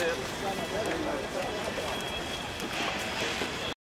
it.